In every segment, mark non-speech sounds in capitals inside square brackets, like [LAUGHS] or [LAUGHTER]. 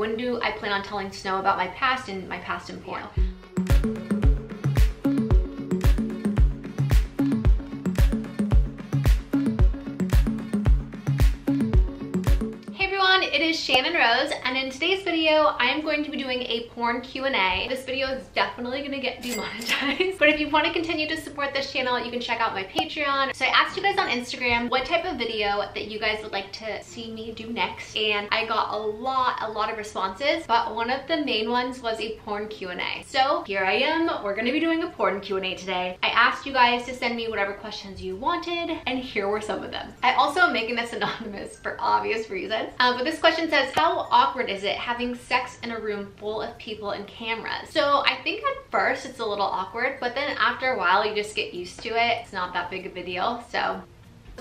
When do I plan on telling Snow about my past and my past in porn? it is Channon Rose and in today's video I am going to be doing a porn Q&A. This video is definitely going to get demonetized [LAUGHS] but if you want to continue to support this channel you can check out my Patreon. So I asked you guys on Instagram what type of video that you guys would like to see me do next and I got a lot a lot of responses but one of the main ones was a porn Q&A. So here I am we're going to be doing a porn Q&A today. I asked you guys to send me whatever questions you wanted and here were some of them. I also am making this anonymous for obvious reasons um, but this question says, how awkward is it having sex in a room full of people and cameras? So I think at first it's a little awkward, but then after a while you just get used to it. It's not that big of a deal. So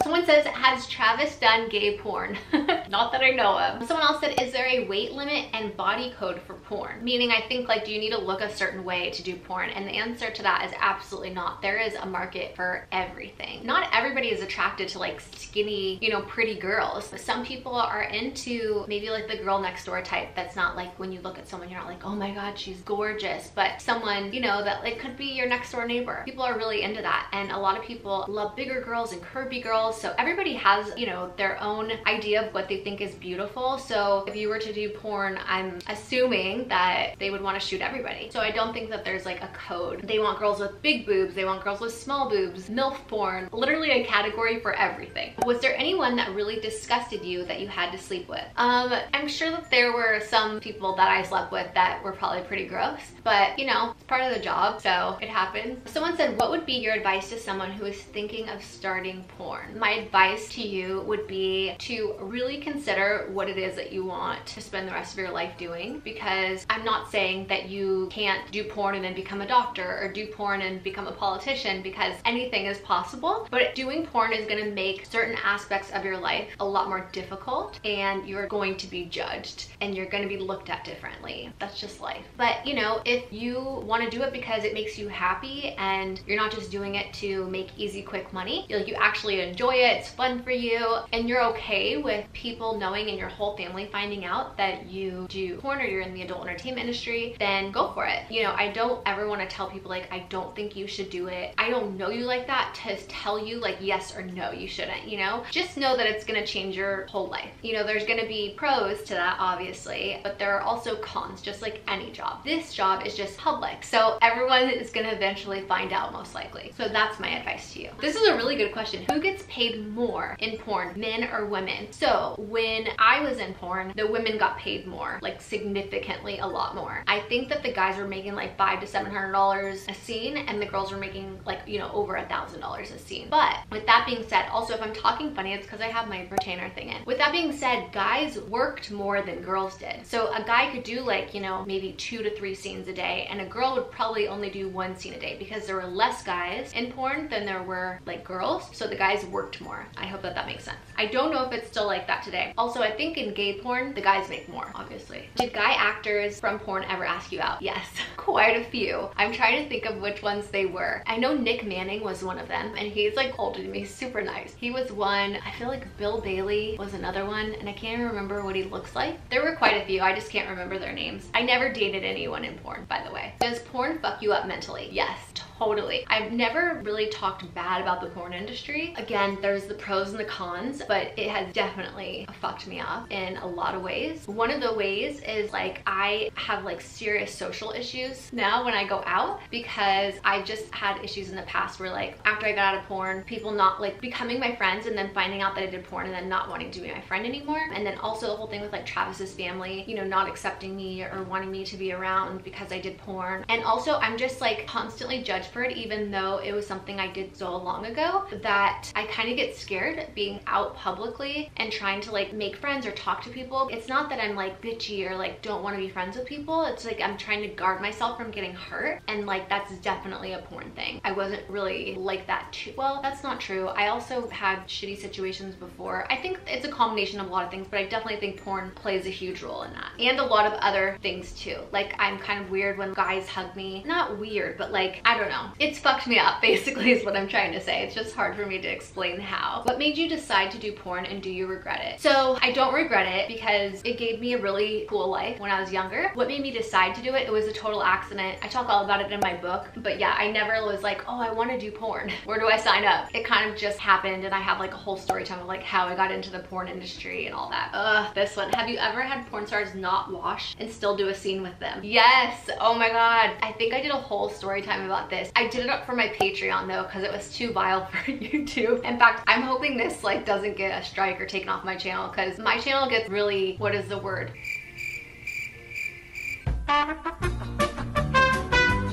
Someone says, has Travis done gay porn? [LAUGHS] Not that I know of. Someone else said, is there a weight limit and body code for porn? Meaning I think like, do you need to look a certain way to do porn? And the answer to that is absolutely not. There is a market for everything. Not everybody is attracted to like skinny, you know, pretty girls. Some people are into maybe like the girl next door type that's not like when you look at someone, you're not like, oh my God, she's gorgeous. But someone, you know, that like could be your next door neighbor. People are really into that. And a lot of people love bigger girls and curvy girls so everybody has, you know, their own idea of what they think is beautiful. So if you were to do porn, I'm assuming that they would want to shoot everybody. So I don't think that there's like a code. They want girls with big boobs. They want girls with small boobs, MILF porn, literally a category for everything. Was there anyone that really disgusted you that you had to sleep with? Um, I'm sure that there were some people that I slept with that were probably pretty gross, but you know, it's part of the job, so it happens. Someone said, what would be your advice to someone who is thinking of starting porn? My advice to you would be to really consider what it is that you want to spend the rest of your life doing because I'm not saying that you can't do porn and then become a doctor or do porn and become a politician because anything is possible but doing porn is going to make certain aspects of your life a lot more difficult and you're going to be judged and you're going to be looked at differently. That's just life. But you know if you want to do it because it makes you happy and you're not just doing it to make easy quick money like you actually enjoy enjoy it, it's fun for you, and you're okay with people knowing and your whole family finding out that you do porn or you're in the adult entertainment industry, then go for it. You know, I don't ever want to tell people like, I don't think you should do it. I don't know you like that to tell you like yes or no, you shouldn't, you know? Just know that it's gonna change your whole life. You know, there's gonna be pros to that, obviously, but there are also cons, just like any job. This job is just public, so everyone is gonna eventually find out most likely. So that's my advice to you. This is a really good question. Who gets paid more in porn, men or women. So when I was in porn, the women got paid more, like significantly a lot more. I think that the guys were making like five to seven hundred dollars a scene and the girls were making like, you know, over a thousand dollars a scene. But with that being said, also if I'm talking funny, it's because I have my retainer thing in. With that being said, guys worked more than girls did. So a guy could do like, you know, maybe two to three scenes a day and a girl would probably only do one scene a day because there were less guys in porn than there were like girls. So the guys worked worked more. I hope that that makes sense. I don't know if it's still like that today. Also, I think in gay porn, the guys make more, obviously. Did guy actors from porn ever ask you out? Yes, [LAUGHS] quite a few. I'm trying to think of which ones they were. I know Nick Manning was one of them and he's like older than me, [LAUGHS] super nice. He was one, I feel like Bill Bailey was another one and I can't remember what he looks like. There were quite a few, I just can't remember their names. I never dated anyone in porn, by the way. Does porn fuck you up mentally? Yes, totally. I've never really talked bad about the porn industry. Again, there's the pros and the cons, but it has definitely fucked me up in a lot of ways. One of the ways is like I have like serious social issues now when I go out because I've just had issues in the past where like after I got out of porn, people not like becoming my friends and then finding out that I did porn and then not wanting to be my friend anymore. And then also the whole thing with like Travis's family, you know, not accepting me or wanting me to be around because I did porn. And also I'm just like constantly judged for it even though it was something I did so long ago that I kind of get scared being out publicly and trying to like make friends or talk to people. It's not that I'm like bitchy or like don't want to be friends with people. It's like I'm trying to guard myself from getting hurt and like that's definitely a porn thing. I wasn't really like that too. Well, that's not true. I also had shitty situations before. I think it's a combination of a lot of things, but I definitely think porn plays a huge role in that. And a lot of other things too. Like I'm kind of weird when guys hug me. Not weird, but like, I don't know. Know. It's fucked me up, [LAUGHS] basically is what I'm trying to say. It's just hard for me to explain how. What made you decide to do porn and do you regret it? So I don't regret it because it gave me a really cool life when I was younger. What made me decide to do it? It was a total accident. I talk all about it in my book, but yeah, I never was like, oh, I want to do porn. [LAUGHS] Where do I sign up? It kind of just happened and I have like a whole story time of like how I got into the porn industry and all that. Ugh, this one. Have you ever had porn stars not wash and still do a scene with them? Yes. Oh my God. I think I did a whole story time about this. I did it up for my Patreon though because it was too vile [LAUGHS] for YouTube. In fact, I'm hoping this like doesn't get a strike or taken off my channel because my channel gets really, what is the word?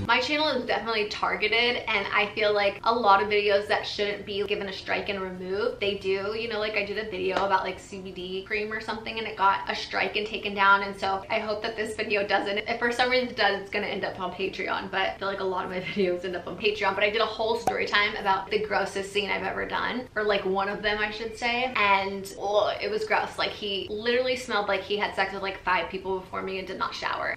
My channel is definitely targeted and I feel like a lot of videos that shouldn't be given a strike and removed, they do. You know, like I did a video about like CBD cream or something and it got a strike and taken down. And so I hope that this video doesn't. If for some reason it does, it's gonna end up on Patreon. But I feel like a lot of my [LAUGHS] videos end up on Patreon. But I did a whole story time about the grossest scene I've ever done. Or like one of them, I should say. And oh, it was gross. Like he literally smelled like he had sex with like five people before me and did not shower.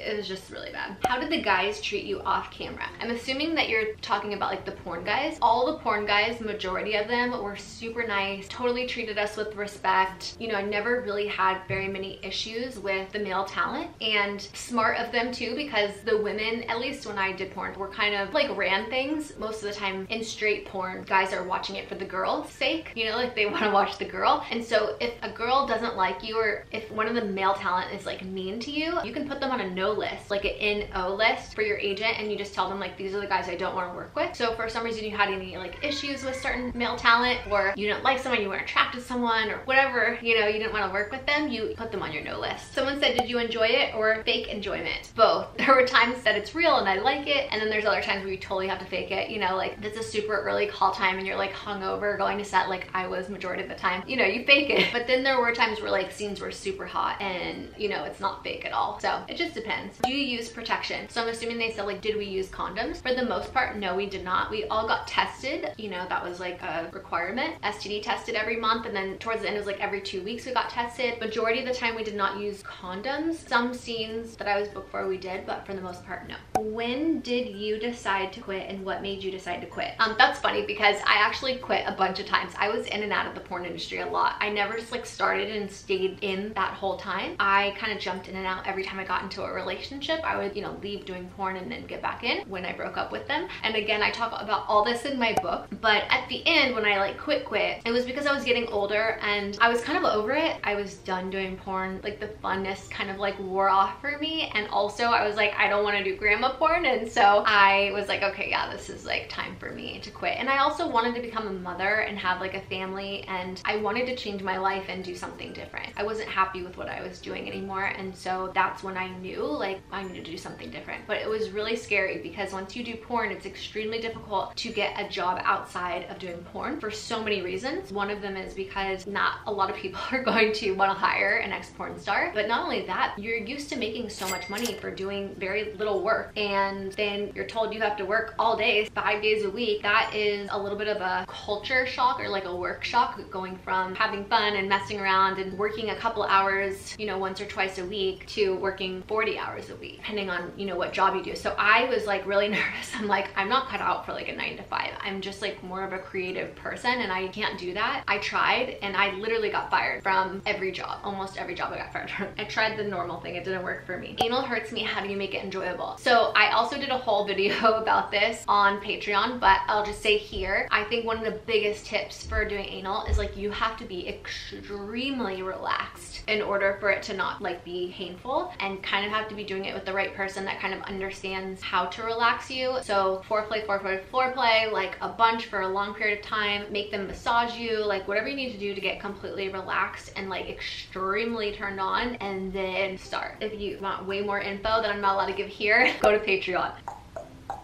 It was just really bad. How did the guys treat you off camera? I'm assuming that you're talking about like the porn guys. All the porn guys, majority of them were super nice, totally treated us with respect. You know, I never really had very many issues with the male talent and smart of them too because the women, at least when I did porn, were kind of like ran things. Most of the time in straight porn, guys are watching it for the girl's sake. You know, like they [LAUGHS] want to watch the girl. And so if a girl doesn't like you or if one of the male talent is like mean to you, you can put them on a no list, like an NO list for your agent and you just tell them like these are the guys I don't want to work with. So for some reason you had any like issues with certain male talent or you didn't like someone, you weren't attracted to someone or whatever, you know, you didn't want to work with them, you put them on your no list. Someone said, did you enjoy it or fake enjoyment? Both. [LAUGHS] There were times that it's real and I like it and then there's other times where you totally have to fake it. You know, like it's a super early call time and you're like hungover going to set like I was majority of the time. You know, you fake it. [LAUGHS] But then there were times where like scenes were super hot and you know, it's not fake at all. So it just depends. Do you use protection? So I'm assuming they said like, did we use condoms? For the most part, no, we did not. We all got tested. You know, that was like a requirement. STD tested every month and then towards the end it was like every two weeks we got tested. Majority of the time we did not use condoms. Some scenes that I was booked for we did, but for the most part, no. When did you decide to quit and what made you decide to quit? Um, that's funny because I actually quit a bunch of times. I was in and out of the porn industry a lot. I never just like started and stayed in that whole time. I kind of jumped in and out every time I got into a relationship. I would, you know, leave doing porn and then get back in when I broke up with them. And again, I talk about all this in my book. But at the end, when I like quit quit, it was because I was getting older and I was kind of over it. I was done doing porn. Like the funness kind of like wore off for me. And also I was like, I don't want to do grandma porn. And so I was like, okay, yeah, this is like time for me to quit. And I also wanted to become a mother and have like a family. And I wanted to change my life and do something different. I wasn't happy with what I was doing anymore. And so that's when I knew like I needed to do something different. But it was really scary because once you do porn, it's extremely difficult to get a job outside of doing porn for so many reasons. One of them is because not a lot of people [LAUGHS] are going to want to hire an ex-porn star. But not only that, you're used to making so much money for doing very little work. And then you're told you have to work all day, five days a week. That is a little bit of a culture shock or like a work shock going from having fun and messing around and working a couple hours, you know, once or twice a week to working 40 hours a week, depending on, you know, what job you do. So I was like really [LAUGHS] nervous. I'm like, I'm not cut out for like a nine to five. I'm just like more of a creative person and I can't do that. I tried and I literally got fired from every job, almost every job I got fired from. I tried the normal thing. It didn't work for me. Anal hurts me. How do you make it enjoyable? So I also did a whole [LAUGHS] video about this on Patreon, but I'll just say here, I think one of the biggest tips for doing anal is like you have to be extremely relaxed in order for it to not like be painful and kind of have to be doing it with the right person that kind of understands how to relax you. So foreplay, foreplay, foreplay, like a bunch for a long period of time, make them massage you, like whatever you need to do to get completely relaxed and like extremely turned on and then start. If you want way more info that I'm not allowed to give here, [LAUGHS] go to Patreon.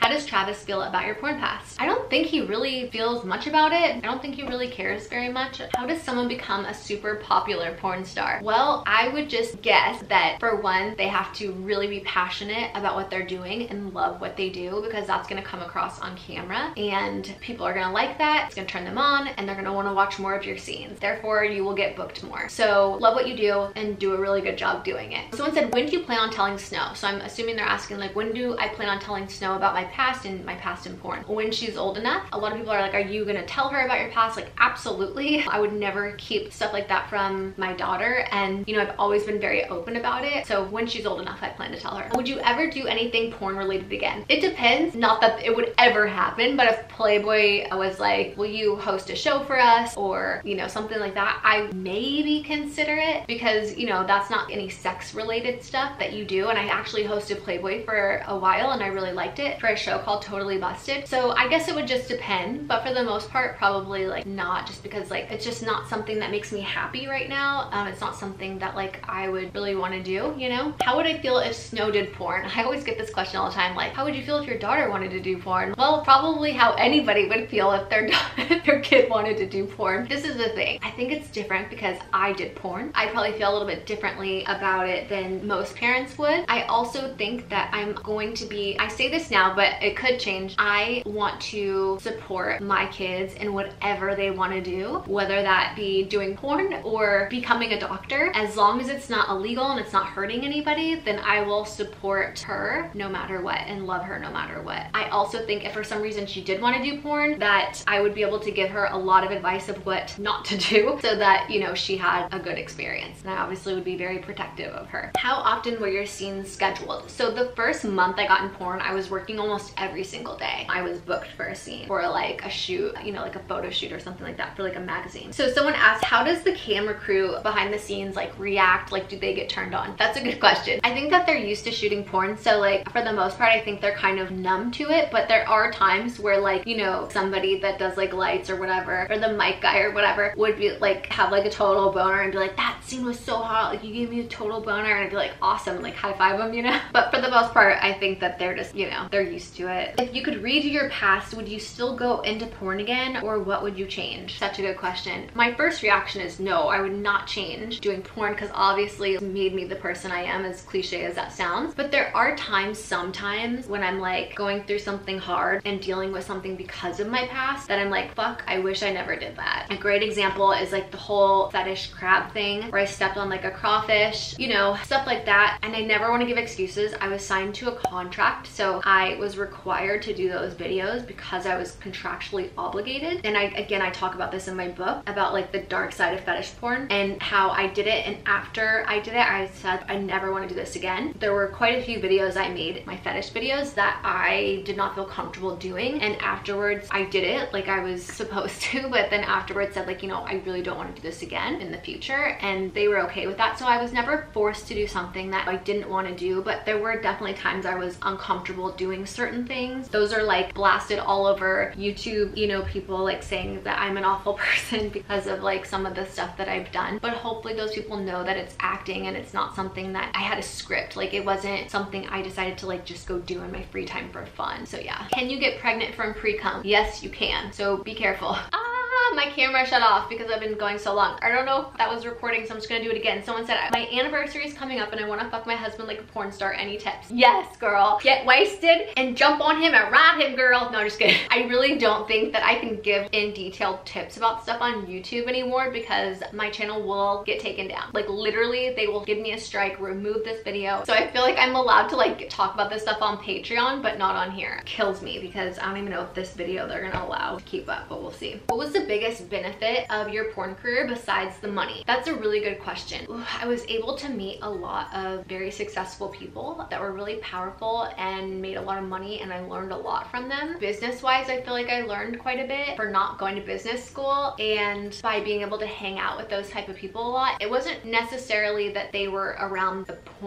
How does Travis feel about your porn past? I don't think he really feels much about it. I don't think he really cares very much. How does someone become a super popular porn star? Well, I would just guess that for one, they have to really be passionate about what they're doing and love what they do because that's gonna come across on camera and people are gonna like that. It's gonna turn them on and they're gonna wanna watch more of your scenes. Therefore, you will get booked more. So love what you do and do a really good job doing it. Someone said, when do you plan on telling Snow? So I'm assuming they're asking like, when do I plan on telling Snow about my past and my past in porn. When she's old enough, a lot of people are like, are you gonna tell her about your past? Like, absolutely. [LAUGHS] I would never keep stuff like that from my daughter. And, you know, I've always been very open about it. So when she's old enough, I plan to tell her. Would you ever do anything porn related again? It depends. Not that it would ever happen, but if Playboy was like, will you host a show for us? Or, you know, something like that, I maybe consider it because, you know, that's not any sex related stuff that you do. And I actually hosted Playboy for a while and I really liked it for a show called Totally Busted. So I guess it would just depend, but for the most part, probably like not just because like it's just not something that makes me happy right now. Um, it's not something that like I would really want to do, you know? How would I feel if Snow did porn? I always get this question all the time, like, how would you feel if your daughter wanted to do porn? Well, probably how anybody would feel if their, [LAUGHS] their kid wanted to do porn. This is the thing. I think it's different because I did porn. I probably feel a little bit differently about it than most parents would. I also think that I'm going to be, I say this now, but it could change. I want to support my kids in whatever they want to do, whether that be doing porn or becoming a doctor. As long as it's not illegal and it's not hurting anybody, then I will support her no matter what and love her no matter what. I also think if for some reason she did want to do porn, that I would be able to give her a lot of advice of what not to do [LAUGHS] so that, you know, she had a good experience. And I obviously would be very protective of her. How often were your scenes scheduled? So the first month I got in porn, I was working almost every single day. I was booked for a scene or like a shoot, you know, like a photo shoot or something like that for like a magazine. So someone asked, how does the camera crew behind the scenes like react? Like, do they get turned on? That's a good question. I think that they're used to shooting porn. So like for the most part, I think they're kind of numb to it, but there are times where like, you know, somebody that does like lights or whatever, or the mic guy or whatever would be like, have like a total boner and be like, that scene was so hot. Like you gave me a total boner and I'd be like, awesome, like high five them, you know? [LAUGHS] But for the most part, I think that they're just, you know, they're used to it. If you could redo your past, would you still go into porn again or what would you change? Such a good question. My first reaction is no, I would not change doing porn because obviously it made me the person I am as cliche as that sounds. But there are times sometimes when I'm like going through something hard and dealing with something because of my past that I'm like, fuck, I wish I never did that. A great example is like the whole fetish crab thing where I stepped on like a crawfish, you know, stuff like that. And I never want to give excuses. I was signed to a contract, so I was required to do those videos because I was contractually obligated. And I, again, I talk about this in my book about like the dark side of fetish porn and how I did it. And after I did it, I said, I never want to do this again. There were quite a few videos I made, my fetish videos that I did not feel comfortable doing. And afterwards I did it like I was [LAUGHS] supposed to, but then afterwards said like, you know, I really don't want to do this again in the future. And they were okay with that. So I was never forced to do something that I didn't want to do, but there were definitely times I was uncomfortable doing certain things. Those are like blasted all over YouTube, you know, people like saying that I'm an awful [LAUGHS] person because of like some of the stuff that I've done. But hopefully those people know that it's acting and it's not something that I had a script. Like it wasn't something I decided to like just go do in my free time for fun. So yeah. Can you get pregnant from pre-cum? Yes, you can. So be careful. [LAUGHS] Ah! My camera shut off because I've been going so long. I don't know if that was recording, so I'm just gonna do it again. Someone said, my anniversary is coming up and I wanna fuck my husband like a porn star. Any tips? Yes, girl. Get wasted and jump on him and ride him, girl. No, just kidding. [LAUGHS] I really don't think that I can give in detailed tips about stuff on YouTube anymore because my channel will get taken down. Like literally, they will give me a strike, remove this video. So I feel like I'm allowed to like talk about this stuff on Patreon, but not on here. Kills me because I don't even know if this video they're gonna allow to keep up, but we'll see. What was the big biggest benefit of your porn career besides the money? That's a really good question. I was able to meet a lot of very successful people that were really powerful and made a lot of money and I learned a lot from them. Business wise, I feel like I learned quite a bit for not going to business school and by being able to hang out with those type of people a lot. It wasn't necessarily that they were around the porn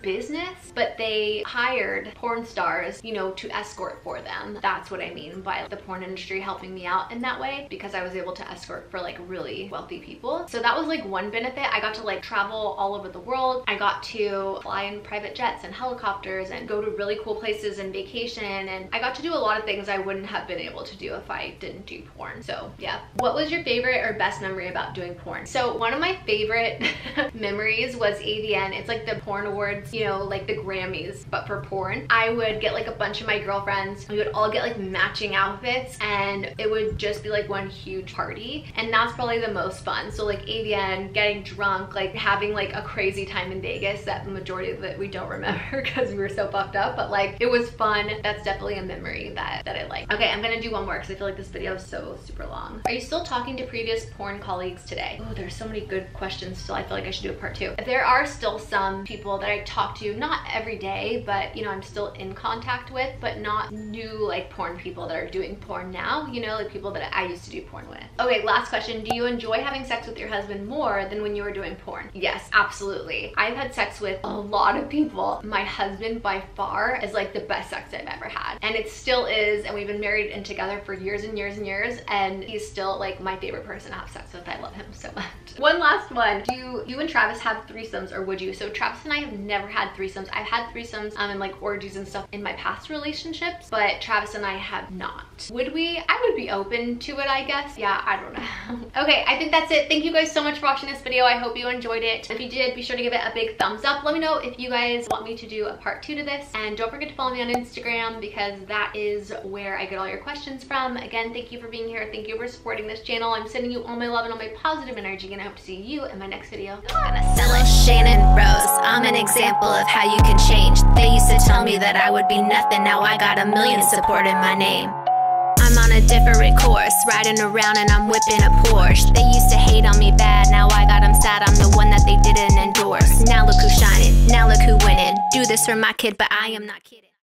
business, but they hired porn stars, you know, to escort for them. That's what I mean by the porn industry helping me out in that way because I was able to escort for like really wealthy people. So that was like one benefit. I got to like travel all over the world. I got to fly in private jets and helicopters and go to really cool places and vacation. And I got to do a lot of things I wouldn't have been able to do if I didn't do porn. So yeah. What was your favorite or best memory about doing porn? So one of my favorite [LAUGHS] memories was AVN. It's like the porn awards, you know, like the Grammys, but for porn, I would get like a bunch of my girlfriends. We would all get like matching outfits and it would just be like one huge party. And that's probably the most fun. So like AVN, getting drunk, like having like a crazy time in Vegas that the majority of it we don't remember [LAUGHS] because we were so fucked up. But like it was fun. That's definitely a memory that, that I like. Okay, I'm gonna do one more because I feel like this video is so super long. Are you still talking to previous porn colleagues today? Oh, there's so many good questions still. I feel like I should do a part two. There are still some people that I talk to, not every day, but you know, I'm still in contact with, but not new like porn people that are doing porn now, you know, like people that I used to do porn with. Okay, last question. Do you enjoy having sex with your husband more than when you were doing porn? Yes, absolutely. I've had sex with a lot of people. My husband by far is like the best sex I've ever had. And it still is, and we've been married and together for years and years and years, and he's still like my favorite person to have sex with. I love him so much. [LAUGHS] One last one. Do you, you and Travis have threesomes or would you? So Travis and I have never had threesomes. I've had threesomes um, and like orgies and stuff in my past relationships, but Travis and I have not. Would we? I would be open to it, I guess. Yeah, I don't know. [LAUGHS] okay, I think that's it. Thank you guys so much for watching this video. I hope you enjoyed it. If you did, be sure to give it a big thumbs up. Let me know if you guys want me to do a part two to this. And don't forget to follow me on Instagram because that is where I get all your questions from. Again, thank you for being here. Thank you for supporting this channel. I'm sending you all my love and all my positive energy and I hope to see you in my next video. Hello, Channon Rose. I'm an example of how you can change. They used to tell me that I would be nothing. Now I got a million support in my name. I'm on a different course, riding around and I'm whipping a Porsche. They used to hate on me bad, now I got them sad. I'm the one that they didn't endorse. Now look who's shining, now look who winning. Do this for my kid, but I am not kidding.